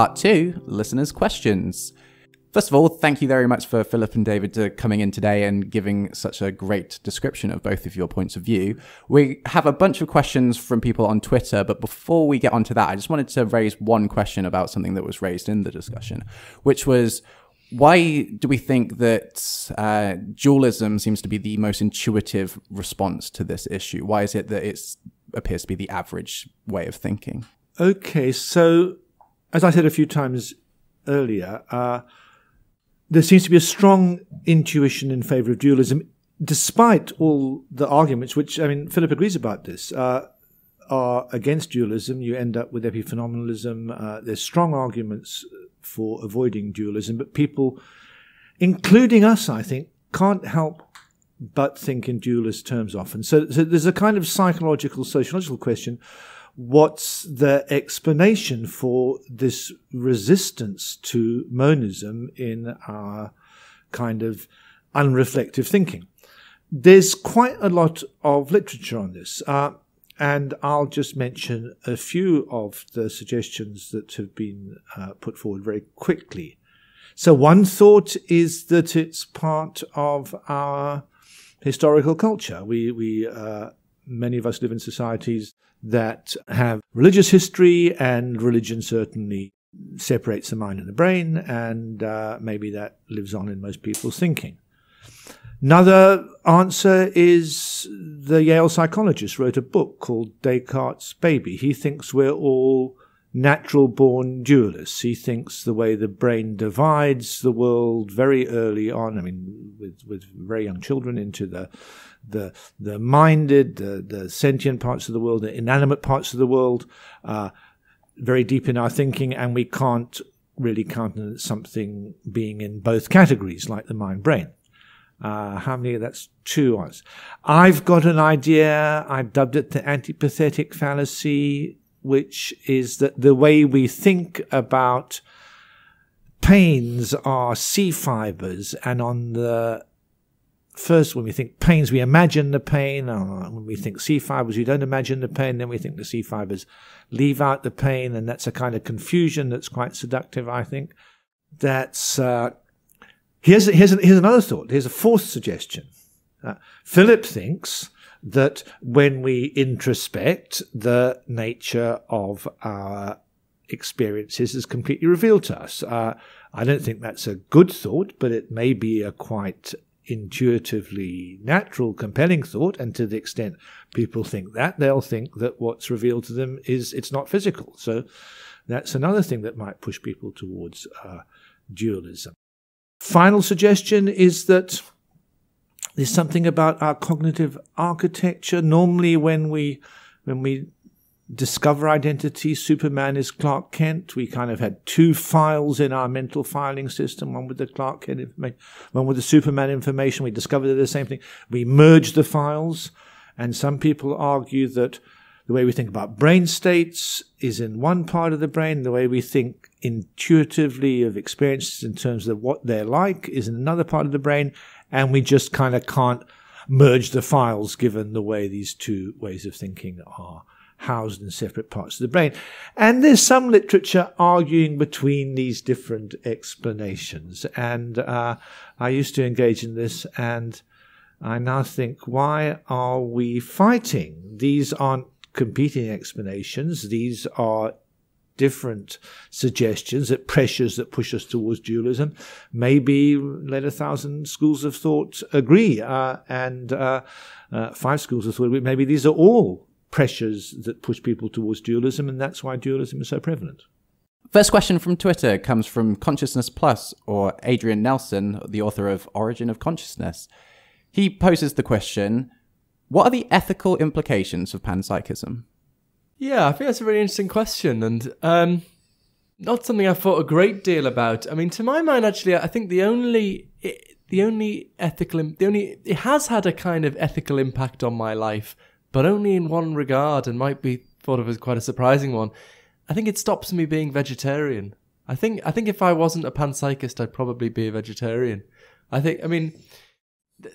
part two listeners' questions. First of all, thank you very much for Philip and David uh, coming in today and giving such a great description of both of your points of view. We have a bunch of questions from people on Twitter, but before we get onto that, I just wanted to raise one question about something that was raised in the discussion, which was why do we think that uh, dualism seems to be the most intuitive response to this issue? Why is it that it appears to be the average way of thinking? Okay, so as I said a few times earlier, uh, there seems to be a strong intuition in favor of dualism, despite all the arguments, which, I mean, Philip agrees about this, uh, are against dualism. You end up with epiphenomenalism. Uh, there's strong arguments for avoiding dualism, but people, including us, I think, can't help but think in dualist terms often. So, so there's a kind of psychological, sociological question what's the explanation for this resistance to monism in our kind of unreflective thinking? There's quite a lot of literature on this, uh, and I'll just mention a few of the suggestions that have been uh, put forward very quickly. So, one thought is that it's part of our historical culture. We, we uh, many of us live in societies that have religious history, and religion certainly separates the mind and the brain, and uh, maybe that lives on in most people's thinking. Another answer is the Yale psychologist wrote a book called Descartes' Baby. He thinks we're all natural born dualists. He thinks the way the brain divides the world very early on, I mean, with, with very young children, into the the the minded, the, the sentient parts of the world, the inanimate parts of the world, uh, very deep in our thinking, and we can't really countenance something being in both categories, like the mind brain. Uh, how many? That's two two ones. I've got an idea. I've dubbed it the antipathetic fallacy, which is that the way we think about pains are C fibers, and on the first, when we think pains, we imagine the pain. Uh, when we think C fibers, we don't imagine the pain. Then we think the C fibers leave out the pain, and that's a kind of confusion that's quite seductive, I think. That's uh, here's here's here's another thought. Here's a fourth suggestion. Uh, Philip thinks that when we introspect, the nature of our experiences is completely revealed to us. Uh, I don't think that's a good thought, but it may be a quite intuitively natural, compelling thought. And to the extent people think that, they'll think that what's revealed to them is it's not physical. So that's another thing that might push people towards uh, dualism. Final suggestion is that there's something about our cognitive architecture. Normally, when we when we discover identity. Superman is Clark Kent. We kind of had two files in our mental filing system, one with the Clark Kent information, one with the Superman information. We discovered the same thing. We merged the files. And some people argue that the way we think about brain states is in one part of the brain. The way we think intuitively of experiences in terms of what they're like is in another part of the brain. And we just kind of can't merge the files given the way these two ways of thinking are housed in separate parts of the brain. And there's some literature arguing between these different explanations. And uh, I used to engage in this, and I now think, why are we fighting? These aren't competing explanations, these are different suggestions that pressures that push us towards dualism. Maybe let a thousand schools of thought agree, uh, and uh, uh, five schools of thought. Maybe these are all pressures that push people towards dualism, and that's why dualism is so prevalent. First question from Twitter comes from Consciousness Plus, or Adrian Nelson, the author of Origin of Consciousness. He poses the question What are the ethical implications of panpsychism? Yeah, I think that's a really interesting question, and um, not something I've thought a great deal about. I mean, to my mind, actually, I think the only it, the only ethical, the only it has had a kind of ethical impact on my life but only in one regard and might be thought of as quite a surprising one. I think it stops me being vegetarian. I think I think if I wasn't a panpsychist, I'd probably be a vegetarian. I think I mean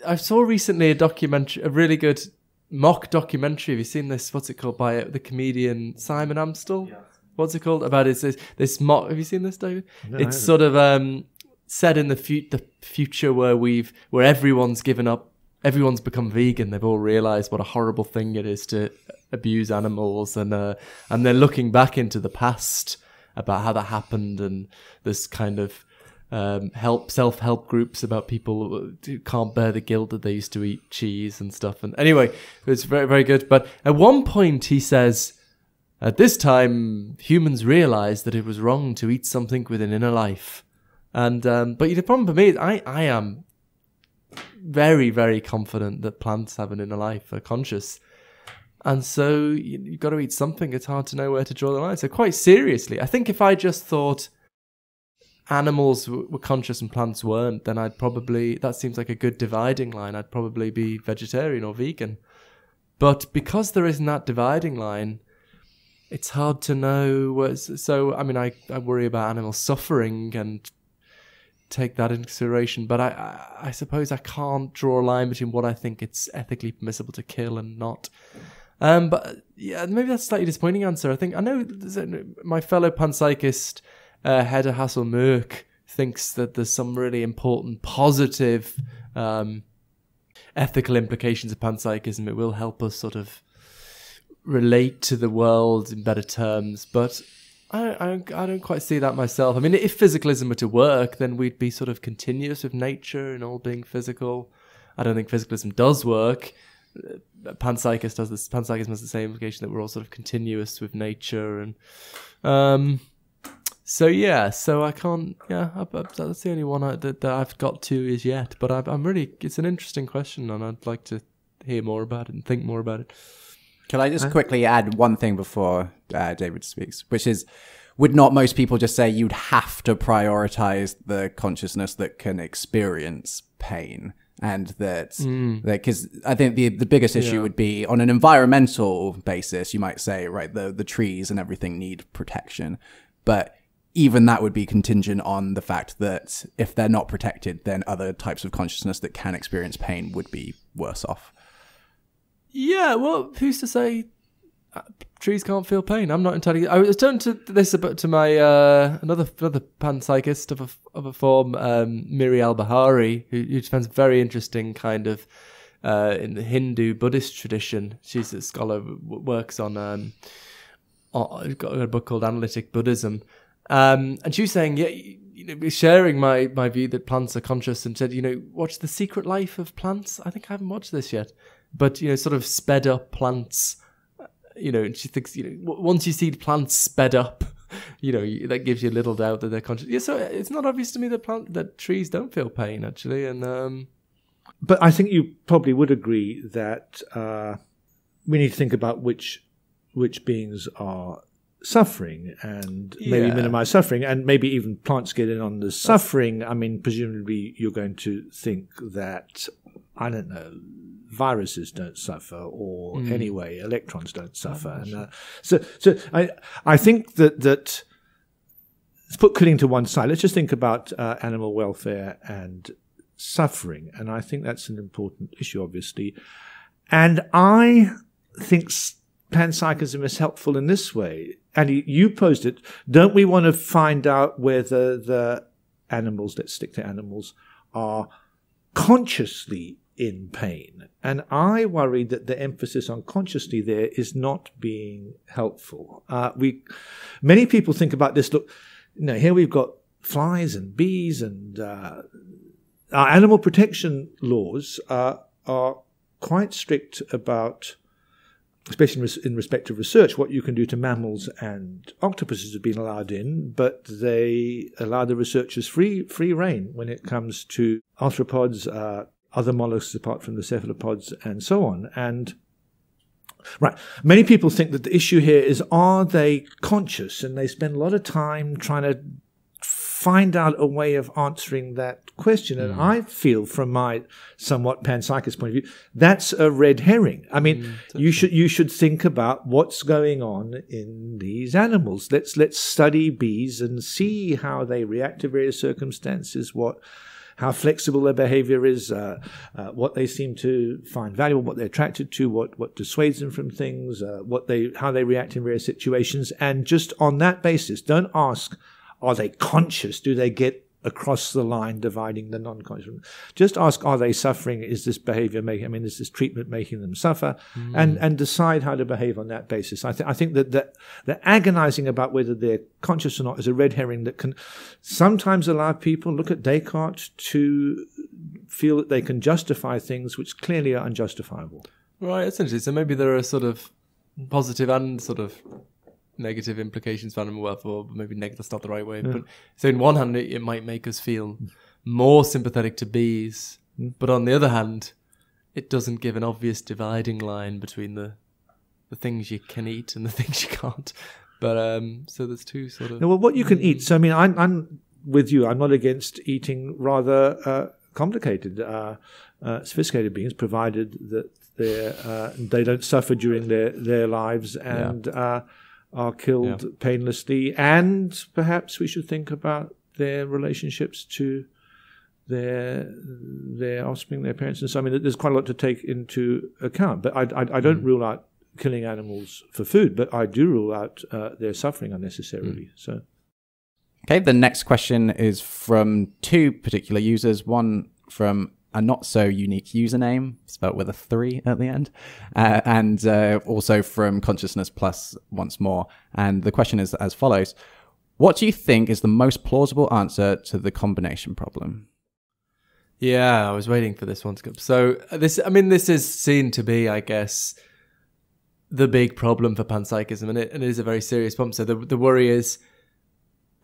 I saw recently a documentary, a really good mock documentary. Have you seen this? What's it called by the comedian Simon Amstell? Yeah. what's it called? About it's this, this mock. Have you seen this, David? No, it's sort of um, set in the, fu- the future where we've where everyone's given up. Everyone's become vegan. They've all realised what a horrible thing it is to abuse animals, and uh, and they're looking back into the past about how that happened, and this kind of um, help self help groups about people who can't bear the guilt that they used to eat cheese and stuff. And anyway, it's very very good. But at one point he says, at this time humans realized that it was wrong to eat something with an inner life. And um, but the problem for me is I I am very very confident that plants have an inner life, are conscious. And so you, you've got to eat something. It's hard to know where to draw the line. So quite seriously, I think if I just thought animals were conscious and plants weren't, then I'd probably that seems like a good dividing line. I'd probably be vegetarian or vegan. But because there isn't that dividing line, it's hard to know. So I mean, I, I worry about animal suffering and take that into consideration. But I, I I suppose I can't draw a line between what I think it's ethically permissible to kill and not. Um, but yeah, maybe that's a slightly disappointing answer. I think I know my fellow panpsychist uh, Hedda Hassel Mørch thinks that there's some really important positive um, ethical implications of panpsychism. It will help us sort of relate to the world in better terms, but I, I, I don't quite see that myself. I mean, if physicalism were to work, then we'd be sort of continuous with nature and all being physical. I don't think physicalism does work. Uh, Panpsychist does this. Panpsychism has the same implication that we're all sort of continuous with nature, and um, so yeah. So I can't. Yeah, I, I, that's the only one I, that, that I've got to is yet. But I'm really. It's an interesting question, and I'd like to hear more about it and think more about it. Can I just quickly add one thing before uh, David speaks, which is, would not most people just say you'd have to prioritize the consciousness that can experience pain? And that, because I think the the biggest issue Yeah. would be on an environmental basis. You might say, right, the the trees and everything need protection, but even that would be contingent on the fact that if they're not protected, then other types of consciousness that can experience pain would be worse off. Yeah, well, who's to say uh, trees can't feel pain? I'm not entirely. I was turning to this about to my uh, another another panpsychist of a of a form, um, Miri Albahari, who, who finds very interesting kind of uh, in the Hindu Buddhist tradition. She's a scholar works on um, got a book called Analytic Buddhism, um, and she was saying, yeah. You know, sharing my, my view that plants are conscious and said, you know, watch The Secret Life of Plants. I think I haven't watched this yet but you know, sort of sped up plants. uh, You know, and she thinks you know once you see the plants sped up, you know that gives you a little doubt that they're conscious. Yeah, so it's not obvious to me that plant that trees don't feel pain actually, and um, But I think you probably would agree that uh, we need to think about which which beings are suffering and maybe Yeah. minimize suffering, and maybe even plants get in on the suffering. I mean, presumably you're going to think that I don't know. Viruses don't suffer, or anyway, electrons don't suffer, and uh, so so I I think that that let's put killing to one side. Let's just think about uh, animal welfare and suffering. And I think that's an important issue, obviously. And I think panpsychism is helpful in this way. And you- posed it. Don't we want to find out whether the animals, let's stick to animals, are consciously in pain? And I worry that the emphasis on consciously there is not being helpful. Uh, we, many people think about this. Look, you here we've got flies and bees and uh, our animal protection laws uh, are quite strict about, especially in, res- in respect of research, what you can do to mammals and octopuses have been allowed in, but they allow the researchers free free reign when it comes to arthropods, uh, other mollusks apart from the cephalopods, and so on. And Right. Many people think that the issue here is are they conscious? And they spend a lot of time trying to find out a way of answering that question. And I feel, from my somewhat panpsychist point of view, that's a red herring. I mean, you should you should think about what's going on in these animals. Let's let's study bees and see how they react to various circumstances. What how flexible their behavior is, uh, uh, what they seem to find valuable, what they're attracted to, what, what dissuades them from things, uh, what they, how they react in various situations. And just on that basis, don't ask, are they conscious? Do they get across the line dividing the non-conscious. Just ask, are they suffering? Is this behavior making, I mean, is this treatment making them suffer? Mm. And, and decide how to behave on that basis. I, th- I think that the, the agonizing about whether they're conscious or not is a red herring that can sometimes allow people, look at Descartes, to feel that they can justify things which clearly are unjustifiable. Right, essentially. So maybe there are sort of positive and sort of negative implications for animal welfare, or maybe negative, that's not the right way. Yeah. But so, in one hand, it, it, might make us feel more sympathetic to bees, mm. but on the other hand, it doesn't give an obvious dividing line between the the things you can eat and the things you can't. But um, so there's two sort of. well, what you can eat. So I mean, I'm, I'm with you. I'm not against eating rather uh, complicated, uh, uh, sophisticated beings, provided that they uh, they don't suffer during their their lives and. Yeah uh, are killed yeah. painlessly, and perhaps we should think about their relationships to their their offspring, their parents, and so I mean, there's quite a lot to take into account. But I, I, I don't mm. rule out killing animals for food, but I do rule out uh, their suffering unnecessarily. Mm. So. Okay, the next question is from two particular users. One from a not so unique username, spelled with a three at the end, uh, and uh, also from Consciousness Plus once more. And the question is as follows What do you think is the most plausible answer to the combination problem? Yeah, I was waiting for this one to come. So, uh, this, I mean, this is seen to be, I guess, the big problem for panpsychism, and it, and it is a very serious problem. So, the, the worry is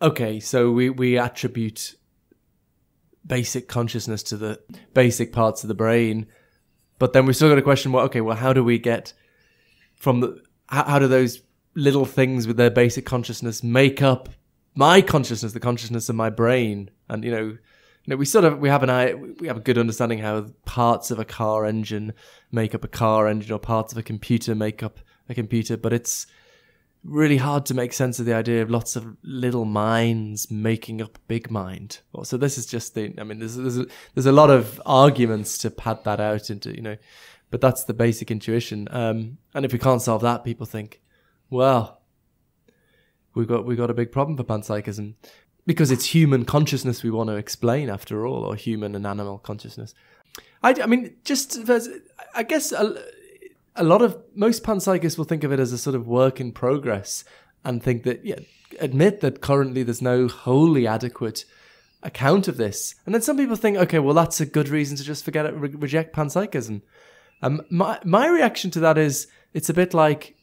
okay, so we, we attribute basic consciousness to the basic parts of the brain. But then we still got to question, well, okay, well, how do we get from the, how, how do those little things with their basic consciousness make up my consciousness, the consciousness of my brain? And, you know, you know, we sort of we have an eye, we have a good understanding how parts of a car engine make up a car engine, or parts of a computer make up a computer. But it's really hard to make sense of the idea of lots of little minds making up a big mind. So this is just the. I mean, there's there's a, there's a lot of arguments to pad that out into you know, but that's the basic intuition. Um, and if we can't solve that, people think, well, we've got we've got a big problem for panpsychism because it's human consciousness we want to explain after all, or human and animal consciousness. I, I mean, just I guess a lot of most panpsychists will think of it as a sort of work in progress and think that yeah admit that currently there's no wholly adequate account of this. And then some people think okay well that's a good reason to just forget it re- reject panpsychism. Um, my, my reaction to that is it's a bit like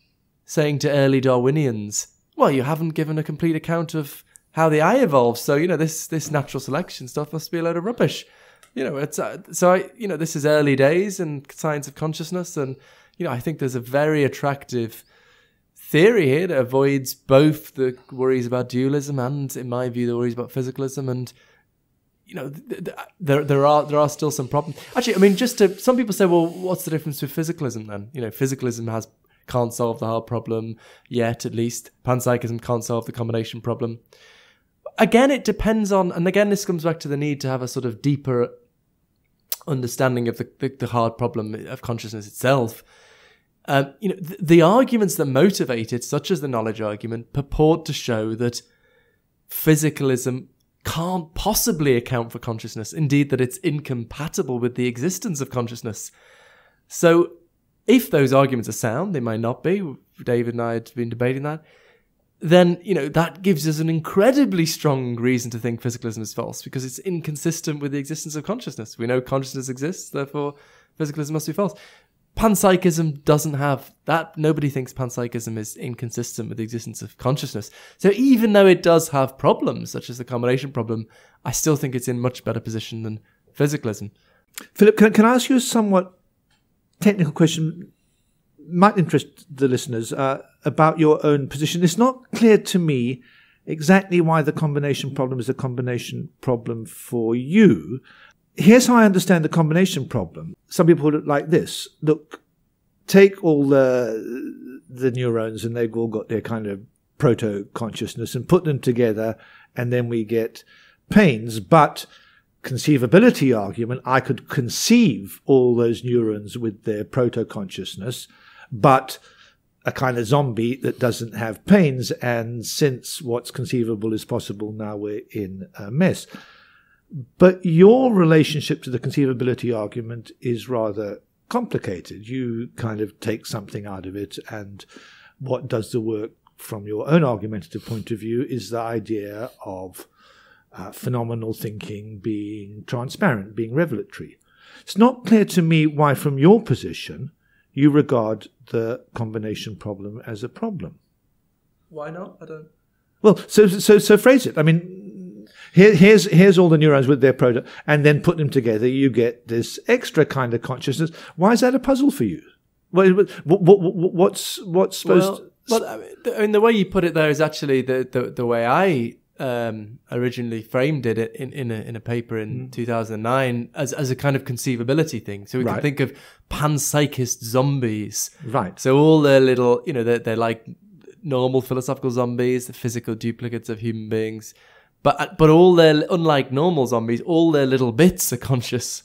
saying to early darwinians well you haven't given a complete account of how the eye evolves, so you know this this natural selection stuff must be a load of rubbish. You know it's uh, so I, you know this is early days in science of consciousness and you know, I think there's a very attractive theory here that avoids both the worries about dualism and, in my view, the worries about physicalism. And you know, th- th- there there are there are still some problems. Actually, I mean, just to some people say, well, what's the difference with physicalism then? You know, physicalism has can't solve the hard problem yet, at least. Panpsychism can't solve the combination problem. Again, it depends on, and again, this comes back to the need to have a sort of deeper understanding of the, the, the hard problem of consciousness itself. Um, you know, th- the arguments that motivate it, such as the knowledge argument, purport to show that physicalism can't possibly account for consciousness. Indeed, that it's incompatible with the existence of consciousness. So, if those arguments are sound, they might not be. David and I had been debating that. Then, you know, that gives us an incredibly strong reason to think physicalism is false because it's inconsistent with the existence of consciousness. We know consciousness exists, therefore physicalism must be false panpsychism doesn't have that. Nobody thinks panpsychism is inconsistent with the existence of consciousness. So even though it does have problems, such as the combination problem, I still think it's in much better position than physicalism. Philip, can, can I ask you a somewhat technical question? Might interest the listeners uh, about your own position. It's not clear to me exactly why the combination problem is a combination problem for you here's how I understand the combination problem. Some people put it like this: Look, take all the the neurons, and they've all got their kind of proto consciousness, and put them together, and then we get pains. But conceivability argument, I could conceive all those neurons with their proto consciousness, but a kind of zombie that doesn't have pains. And since what's conceivable is possible, now we're in a mess. But your relationship to the conceivability argument is rather complicated. You kind of take something out of it, and what does the work from your own argumentative point of view is the idea of uh, phenomenal thinking being transparent, being revelatory. It's not clear to me why, from your position, you regard the combination problem as a problem. Why not? I don't. Well, so so so phrase it. I mean, here, here's here's all the neurons with their product, and then put them together, you get this extra kind of consciousness. Why is that a puzzle for you? What, what, what, what's what's supposed? Well, well, I mean, the way you put it there is actually the the, the way I um, originally framed it in in a, in a paper in mm. 2009 as as a kind of conceivability thing. So we right. can think of panpsychist zombies. Right. So all their little, you know, they're, they're like normal philosophical zombies, the physical duplicates of human beings. But but all their unlike normal zombies, all their little bits are conscious,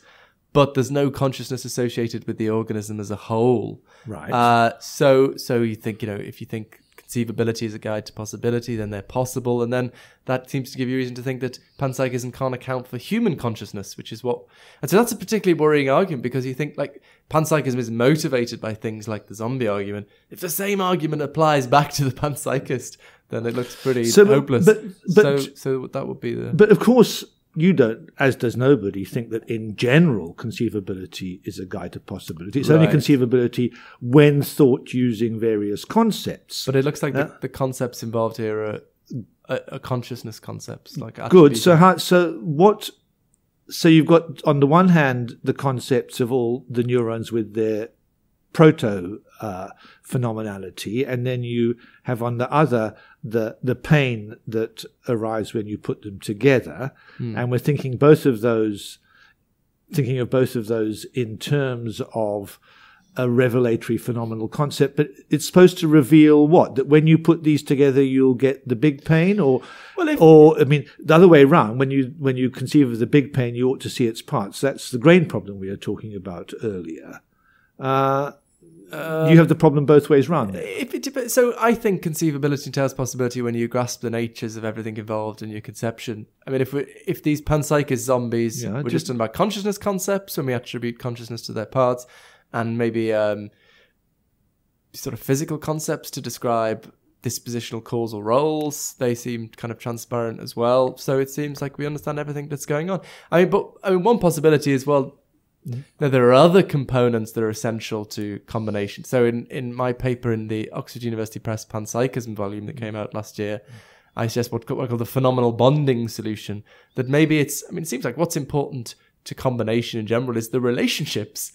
but there's no consciousness associated with the organism as a whole. Right. Uh, so so you think you know if you think conceivability is a guide to possibility, then they're possible. And then that seems to give you reason to think that panpsychism can't account for human consciousness, which is what. And so that's a particularly worrying argument because you think like panpsychism is motivated by things like the zombie argument. If the same argument applies back to the panpsychist, then it looks pretty so, hopeless. But, but, so, so that would be the. But of course, you don't, as does nobody, think that in general conceivability is a guide to possibility. It's right. only conceivability when thought using various concepts. But it looks like uh, the, the, concepts involved here are a, a consciousness concepts, like good. So how? So what? So you've got on the one hand the concepts of all the neurons with their proto uh, phenomenality, and then you have on the other the the pain that arrives when you put them together, mm. and we're thinking both of those, thinking of both of those in terms of a revelatory phenomenal concept, but it's supposed to reveal what that when you put these together, you'll get the big pain, or, well, if, or I mean, the other way around. When you when you conceive of the big pain, you ought to see its parts. That's the grain problem we were talking about earlier. Uh, um, you have the problem both ways round. If it, so I think conceivability entails possibility when you grasp the natures of everything involved in your conception. I mean, if we, if these panpsychist zombies yeah, were just, talking about consciousness concepts when we attribute consciousness to their parts, and maybe um, sort of physical concepts to describe dispositional causal roles. They seem kind of transparent as well. So it seems like we understand everything that's going on. I mean, but I mean, one possibility is well, now, there are other components that are essential to combination. So, in, in my paper in the Oxford University Press Panpsychism volume that came out last year, I suggest what I call the phenomenal bonding solution. That maybe it's, I mean, it seems like what's important to combination in general is the relationships.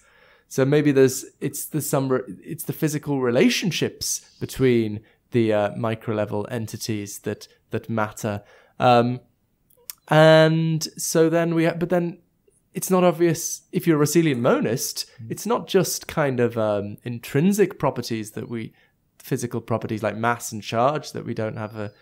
So maybe there's, it's the some, it's the physical relationships between the uh, micro level entities that that matter. Um, and so then we, but then it's not obvious if you're a Russellian monist. Mm. It's not just kind of um, intrinsic properties that we, physical properties like mass and charge that we don't have a,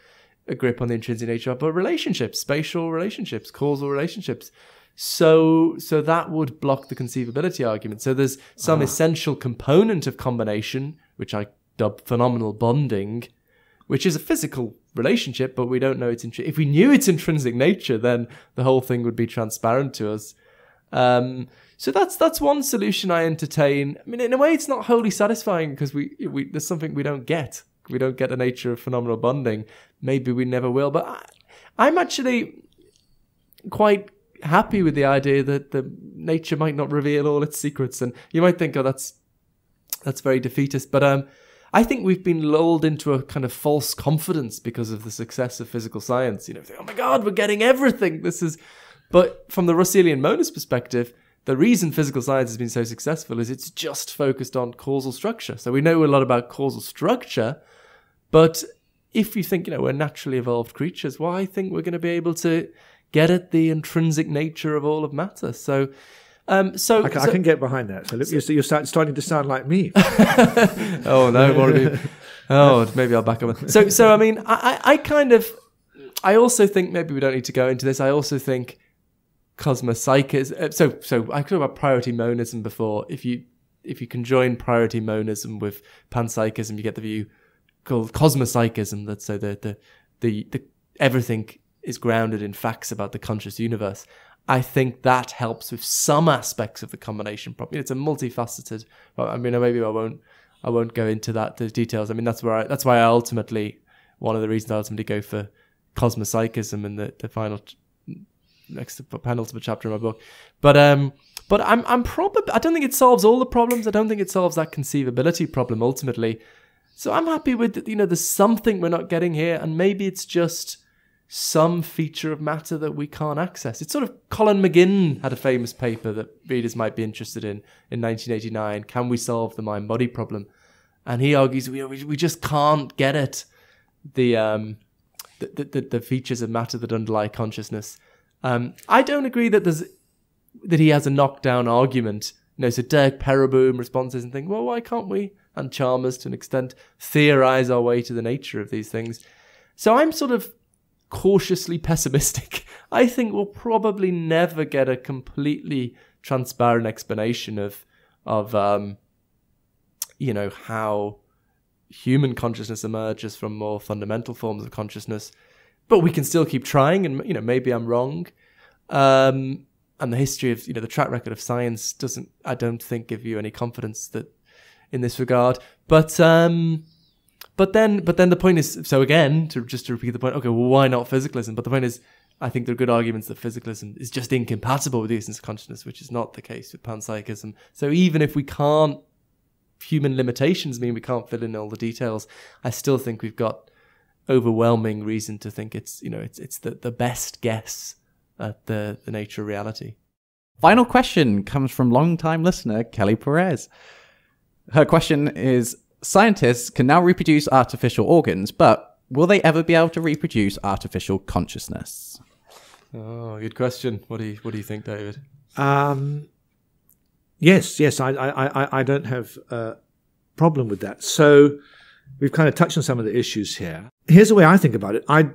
a grip on the intrinsic nature of, but relationships, spatial relationships, causal relationships. So, so that would block the conceivability argument. So there's some ah. essential component of combination, which I dub phenomenal bonding, which is a physical relationship, but we don't know its intrinsic. If we knew its intrinsic nature, then the whole thing would be transparent to us. Um, so that's that's one solution I entertain. I mean, in a way, it's not wholly satisfying because we, we there's something we don't get. We don't get the nature of phenomenal bonding. Maybe we never will. But I, I'm actually quite happy with the idea that the nature might not reveal all its secrets. And you might think, oh, that's that's very defeatist. But um, I think we've been lulled into a kind of false confidence because of the success of physical science. You know, oh my God, we're getting everything. This is but from the Russellian monist perspective, the reason physical science has been so successful is it's just focused on causal structure. So we know a lot about causal structure, but if you think, you know, we're naturally evolved creatures, well, I think we're going to be able to get at the intrinsic nature of all of matter. So, um, so, I can, so, I can get behind that. So, so you're, start, starting to sound like me. oh no, Oh, maybe I'll back up. So, so I mean, I, I kind of, I also think maybe we don't need to go into this. I also think cosmopsychism. uh, So, so I talked about priority monism before. If you if you conjoin priority monism with panpsychism, you get the view called cosmopsychism. That's so the the the, the everything is grounded in facts about the conscious universe. I think that helps with some aspects of the combination problem. It's a multifaceted. I mean, maybe I won't. I won't go into that the details. I mean, that's where I, that's why I ultimately one of the reasons I ultimately go for cosmopsychism in the the final next to, penultimate chapter in my book. But um, but I'm I'm probably I don't think it solves all the problems. I don't think it solves that conceivability problem ultimately. So I'm happy with you know there's something we're not getting here, and maybe it's just some feature of matter that we can't access. It's sort of Colin McGinn had a famous paper that readers might be interested in in 1989. Can we solve the mind body problem? And he argues we, we we just can't get it. The um the, the, the features of matter that underlie consciousness. Um, I don't agree that there's that he has a knockdown argument. You know, so Derk Pereboom responses and think, well, why can't we? And Chalmers, to an extent, theorize our way to the nature of these things. So I'm sort of cautiously pessimistic. I think we'll probably never get a completely transparent explanation of of um, you know how human consciousness emerges from more fundamental forms of consciousness. But we can still keep trying, and you know maybe I'm wrong. Um, and the history of you know the track record of science doesn't, I don't think, give you any confidence that in this regard. But um, but then but then the point is so again to just to repeat the point. Okay, well why not physicalism? But the point is. I think there are good arguments that physicalism is just incompatible with the essence of consciousness, which is not the case with panpsychism. So even if we can't human limitations mean we can't fill in all the details, I still think we've got overwhelming reason to think it's you know it's it's the, the best guess at the, the nature of reality. Final question comes from long-time listener Kelly Perez. Her question is Scientists can now reproduce artificial organs, but will they ever be able to reproduce artificial consciousness? Oh, good question. What do you what do you think, David? Um, yes, yes, I, I, I, I don't have a problem with that. So we've kind of touched on some of the issues here. Here's the way I think about it. I,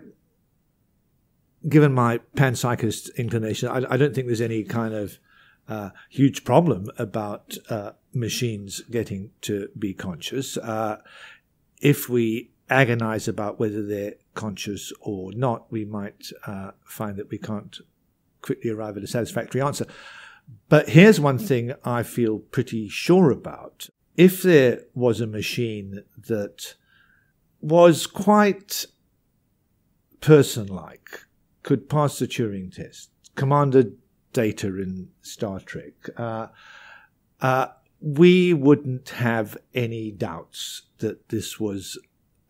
given my panpsychist inclination, I, I don't think there's any kind of uh, huge problem about uh, machines getting to be conscious. Uh, if we agonize about whether they're conscious or not, we might uh, find that we can't quickly arrive at a satisfactory answer. But here's one thing I feel pretty sure about. If there was a machine that was quite person like, could pass the Turing test, Commander Data in Star Trek, uh, uh, we wouldn't have any doubts that this was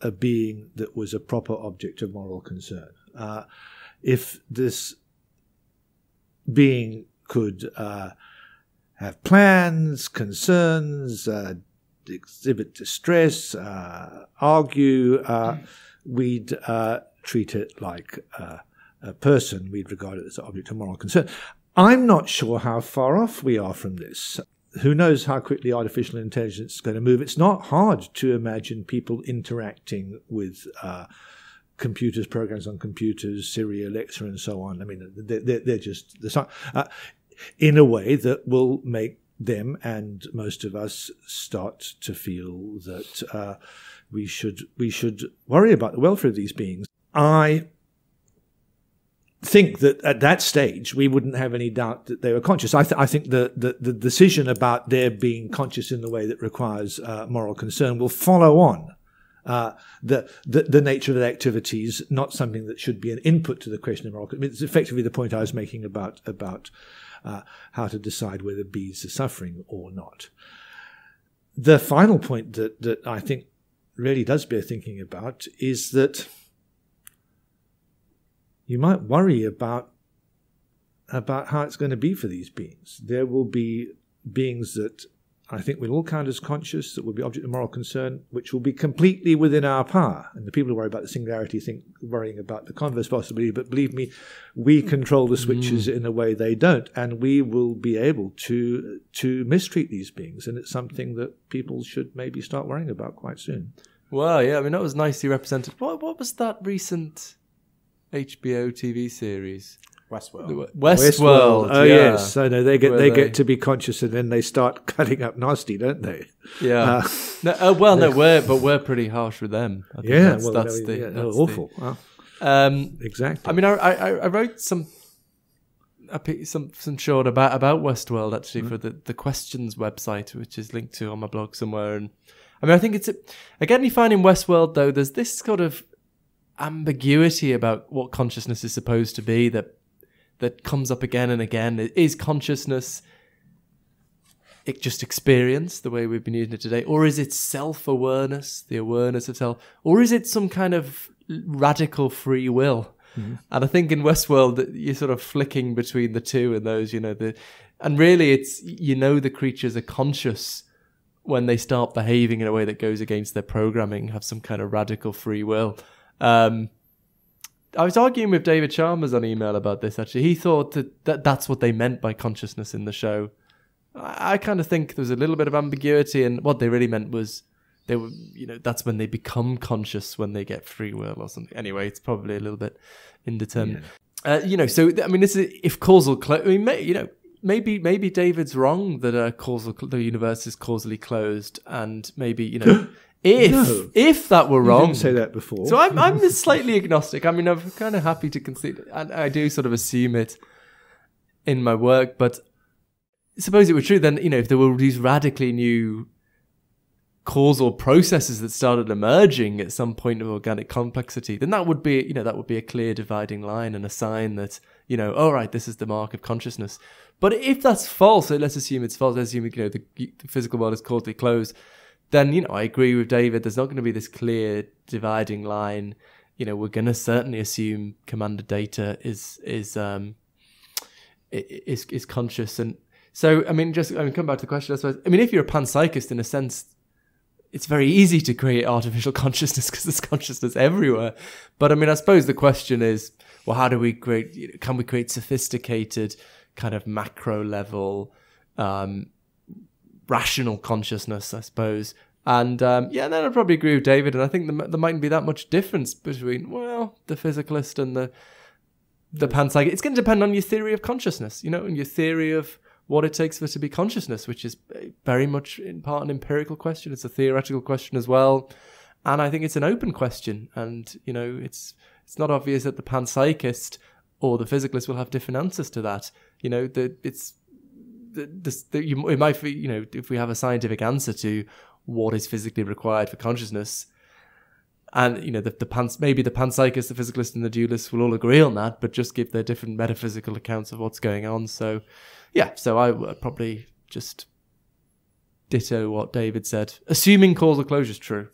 a being that was a proper object of moral concern. Uh, if this being could uh, have plans, concerns, uh, exhibit distress, uh, argue, uh, we'd uh, treat it like a person. We'd regard it as an object of moral concern. I'm not sure how far off we are from this. Who knows how quickly artificial intelligence is going to move? It's not hard to imagine people interacting with uh, computers, programs on computers, Siri, Alexa, and so on. I mean, they're, they're just the uh, in a way that will make them and most of us start to feel that uh, we should we should worry about the welfare of these beings. I think that at that stage we wouldn't have any doubt that they were conscious. I, th- I think the, the, the, decision about their being conscious in the way that requires uh, moral concern will follow on. Uh, the, the, the nature of the activities, not something that should be an input to the question of moral. I mean, it's effectively the point I was making about about uh, how to decide whether bees are suffering or not. The final point that that I think really does bear thinking about is that you might worry about about how it's going to be for these beings. There will be beings that I think we'll all count as conscious, that we'll be object of moral concern, which will be completely within our power. And the people who worry about the singularity think worrying about the converse possibility, but believe me, we control the switches mm. in a way they don't, and we will be able to to mistreat these beings. And it's something that people should maybe start worrying about quite soon. Well, yeah, I mean that was nicely represented. What what was that recent HBO TV series? Westworld. Westworld. Oh yeah. yes, so no, they get Where they, they- get to be conscious, and then they start cutting up nasty, don't they? Yeah. Uh, no, uh, well, no, we're but we're pretty harsh with them. I think Yeah, that's, well, that's no, the yeah, that's awful. Well, The, um, exactly. I mean, I, I I wrote some a piece, some some short about about Westworld actually Mm. for the the questions website, which is linked to on my blog somewhere. And I mean, I think it's a, again you find in Westworld though there's this sort of ambiguity about what consciousness is supposed to be that that comes up again and again. Is consciousness it just experience the way we've been using it today, or is it self awareness, the awareness of self, or is it some kind of radical free will? And I think in Westworld you're sort of flicking between the two and those, you know, the and really it's you know the creatures are conscious when they start behaving in a way that goes against their programming, have some kind of radical free will. Um, I was arguing with David Chalmers on email about this. Actually, he thought that, that that's what they meant by consciousness in the show. I, I kind of think there was a little bit of ambiguity, and what they really meant was they were, you know, that's when they become conscious when they get free will or something. Anyway, it's probably a little bit indeterminate. Uh, you know, so I mean, this is if causal. I mean, may, you know, maybe maybe David's wrong that uh, causal the universe is causally closed, and maybe you know, if No. if that were You wrong, didn't say that before. so I'm I'm slightly agnostic. I mean, I'm kind of happy to concede, and I do sort of assume it in my work. But suppose it were true, then you know, if there were these radically new causal processes that started emerging at some point of organic complexity, then that would be you know that would be a clear dividing line and a sign that you know, all right, this is the mark of consciousness. But if that's false, so let's assume it's false. Let's assume you know the, the physical world is causally closed then you know I agree with David. There's not going to be this clear dividing line. You know, we're going to certainly assume commander data is is um is is conscious, and so I mean, just I mean, come back to the question. I suppose. I mean, if you're a panpsychist, in a sense, it's very easy to create artificial consciousness because there's consciousness everywhere. But I mean, I suppose the question is, well, how do we create? Can we create sophisticated kind of macro level? Um, rational consciousness, I suppose. And um, yeah, then I'd probably agree with David. And I think there, there mightn't be that much difference between well, the physicalist and the the panpsychic. It's going to depend on your theory of consciousness, you know, and your theory of what it takes for it to be consciousness, which is very much in part an empirical question. It's a theoretical question as well, and I think it's an open question. And you know, it's it's not obvious that the panpsychist or the physicalist will have different answers to that. You know, the, it's the, you, it might be, you know, if we have a scientific answer to what is physically required for consciousness, and you know, the, the maybe the panpsychist, the physicalist, and the dualist will all agree on that, but just give their different metaphysical accounts of what's going on. So, yeah, so I would probably just ditto what David said, assuming causal closure is true.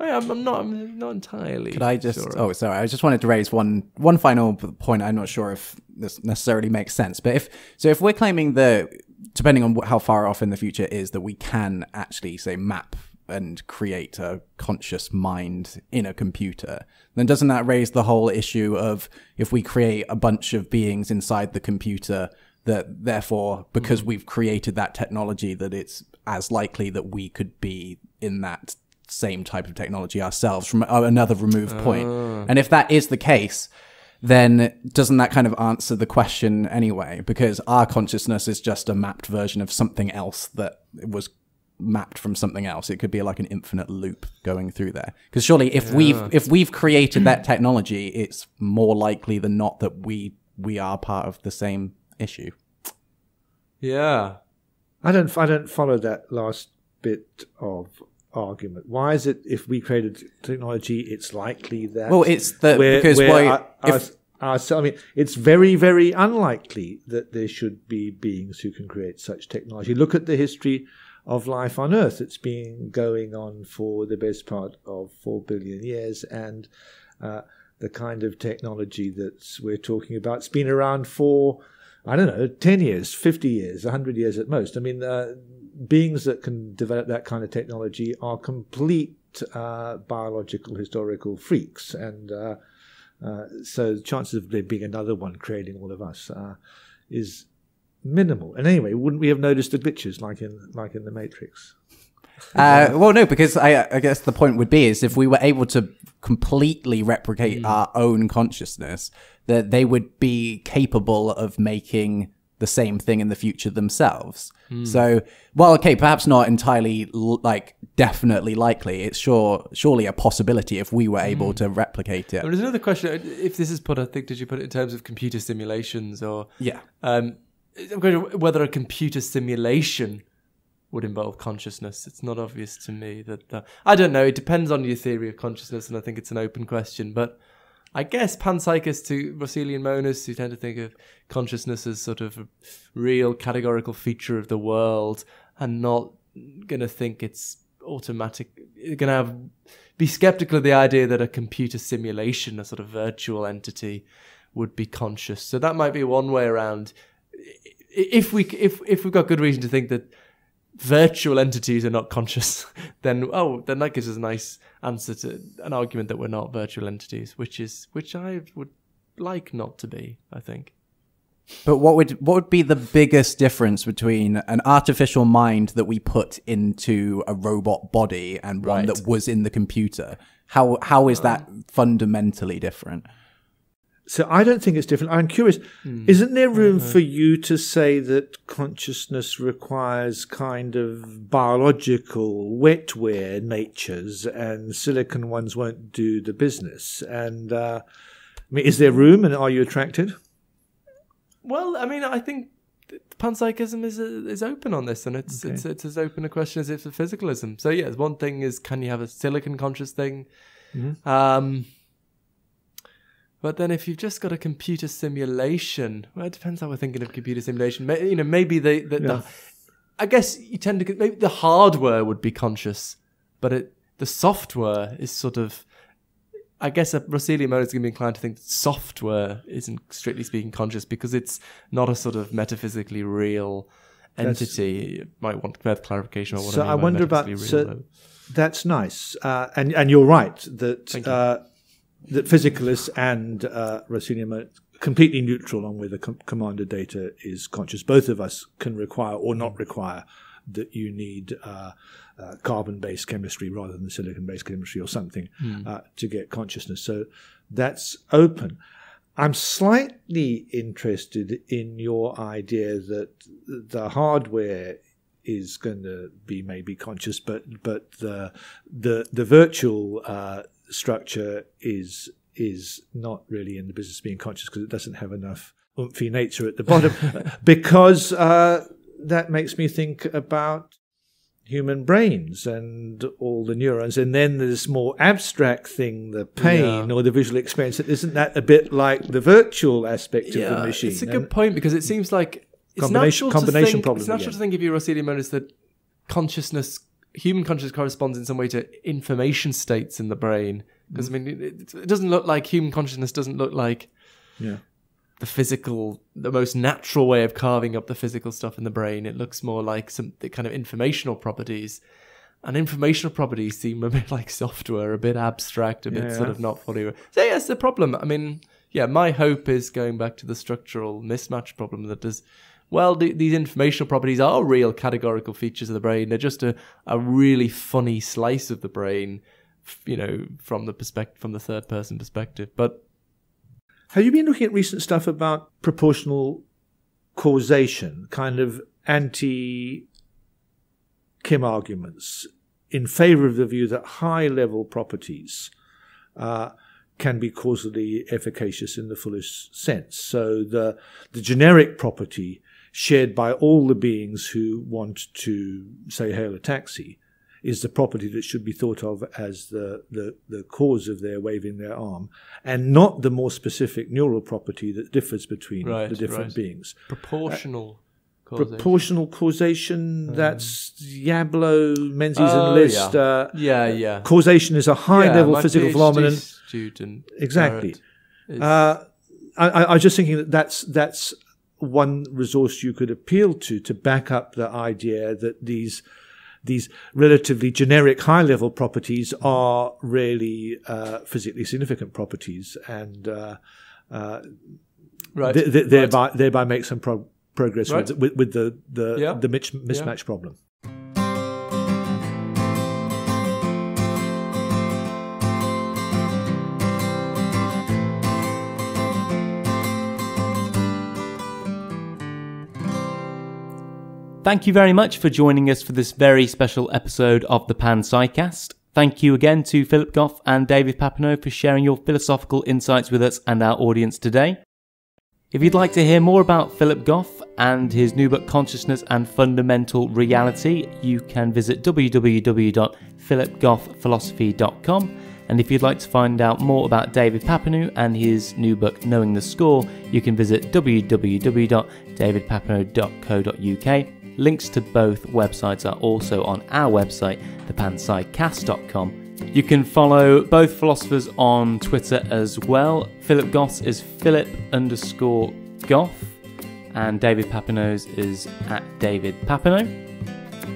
I, I'm, I'm not, I'm not entirely. Could I just? sure. Oh, sorry. I just wanted to raise one one final point. I'm not sure if this necessarily makes sense, but if so, if we're claiming that, depending on how far off in the future is, that we can actually say map and create a conscious mind in a computer, then doesn't that raise the whole issue of if we create a bunch of beings inside the computer? That therefore, because mm. we've created that technology, that it's as likely that we could be in that same type of technology ourselves from uh, another removed point. And if that is the case, then doesn't that kind of answer the question anyway? Because our consciousness is just a mapped version of something else that was mapped from something else. It could be like an infinite loop going through there. Because surely if we've if we've created that technology, it's more likely than not that we we are part of the same issue. yeah. I don't. I don't follow that last bit of argument. Why is it if we created technology, it's likely that Well, it's where, because why our- if our- our- so, I mean, it's very, very unlikely that there should be beings who can create such technology. Look at the history of life on Earth. It's been going on for the best part of four billion years, and uh, the kind of technology that we're talking about, it's been around for I don't know, 10 years, 50 years, 100 years at most. I mean, uh, beings that can develop that kind of technology are complete uh, biological historical freaks. And uh, uh, so the chances of there being another one creating all of us uh, is minimal. And anyway, wouldn't we have noticed the glitches like in, like in The Matrix? Uh, well, no, because I, I guess the point would be is if we were able to completely replicate our own consciousness, that they would be capable of making the same thing in the future themselves. Hmm. So, well, okay, perhaps not entirely l- like definitely likely. It's sure surely a possibility if we were able hmm. to replicate it. There's another question. If this is put, I think, did you put it in terms of computer simulations or? Yeah. Um, I'm going to whether a computer simulation would involve consciousness. It's not obvious to me that, that I don't know. It depends on your theory of consciousness, and I think it's an open question. But I guess panpsychists to Russellian monists who tend to think of consciousness as sort of a real categorical feature of the world and not going to think it's automatic. Going to have be skeptical of the idea that a computer simulation, a sort of virtual entity, would be conscious. So that might be one way around. If we if if we've got good reason to think that virtual entities are not conscious, then oh, then that gives us a nice answer to an argument that we're not virtual entities, which is which I would like not to be. I think. But what would what would be the biggest difference between an artificial mind that we put into a robot body and one Right. that was in the computer? How how is uh, that fundamentally different? So I don't think it's different. I'm curious. Isn't there room for you to say that consciousness requires kind of biological wetware natures, and silicon ones won't do the business? And uh, I mean, is there room, and are you attracted? Well, I mean, I think panpsychism is is open on this, and it's it's it's as open a question as if the physicalism. So yeah, one thing is, can you have a silicon conscious thing? Um, but then if you've just got a computer simulation, well, it depends how we're thinking of computer simulation. You know, maybe the, the, the I guess you tend to maybe the hardware would be conscious, but it the software is sort of. I guess a Russellian mode is going to be inclined to think that software isn't strictly speaking conscious because it's not a sort of metaphysically real entity. You might want further clarification on what So I mean I wonder about- so- real, That's nice, uh, and and you're right that uh, that physicalists and uh, Russellian are completely neutral on whether com- Commander Data is conscious. Both of us can require or not require that you need uh, uh, carbon-based chemistry rather than silicon-based chemistry or something uh, to get consciousness. So that's open. I'm slightly interested in your idea that the hardware is going to be maybe conscious, but but the the the virtual uh, structure is is not really in the business of being conscious because it doesn't have enough oomphy nature at the bottom. because uh, that makes me think about human brains and all the neurons, and then this more abstract thing, the pain Yeah. or the visual experience. Isn't that a bit like the virtual aspect of the machine? It's a And- good point because it seems like it's Combination- natural combination to think, problem It's natural again. to think of your Russellian mode is that consciousness, human consciousness, corresponds in some way to information states in the brain. Because I mm. mean, it, it- doesn't look like human consciousness doesn't look like Yeah. the physical, the most natural way of carving up the physical stuff in the brain. It looks more like some the kind of informational properties. And informational properties seem a bit like software, a bit abstract, a bit Yeah, sort yeah. of not fully. So yes, the problem. I mean, yeah, my hope is going back to the structural mismatch problem that does. Well, the, these informational properties are real categorical features of the brain. They're just a, a really funny slice of the brain, you know, from the perspective from the third person perspective. But Have you been looking at recent stuff about proportional causation, kind of anti Kim arguments in favor of the view that high level properties uh, can be causally efficacious in the fullest sense? So the, the generic property shared by all the beings who want to, say, hail a taxi is the property that should be thought of as the, the, the cause of their waving their arm, and not the more specific neural property that differs between Right, the different right. beings. proportional causation. Proportional causation, that's Yablo, Menzies Oh, and List. yeah. Uh, yeah, yeah. causation is a high Yeah, level physical PhD phenomenon. Student Exactly. Uh, I, I I was just thinking that that's that's one resource you could appeal to to back up the idea that these these relatively generic high level properties are really uh, physically significant properties and uh, uh, right. th- th- right. thereby thereby make some pro- progress Right. with, with with the the, Yeah. the mismatch problem. Thank you very much for joining us for this very special episode of the Panpsycast. Thank you again to Philip Goff and David Papineau for sharing your philosophical insights with us and our audience today. If you'd like to hear more about Philip Goff and his new book Consciousness and Fundamental Reality, you can visit www.philipgoffphilosophy.com. And if you'd like to find out more about David Papineau and his new book Knowing the Score, you can visit www.davidpapineau.co.uk. Links to both websites are also on our website, thepanpsycast.com. You can follow both philosophers on Twitter as well. Philip Goff's is Philip underscore Goff, and David Papineau's is at David Papineau.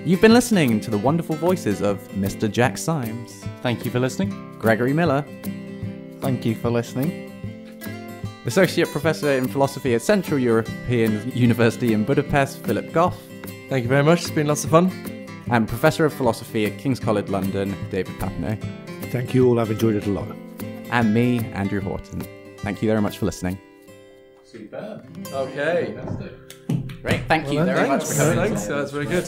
You've been listening to the wonderful voices of Mr. Jack Symes, Thank you for listening. Gregory Miller, Thank you for listening. Associate Professor in Philosophy at Central European University in Budapest, Philip Goff, Thank you very much. It's been lots of fun. and Professor of Philosophy at King's College London, David Papineau, Thank you all. I've enjoyed it a lot. and me, Andrew Horton. Thank you very much for listening. Okay. Great, thank you very much for coming. Thanks. That's very good.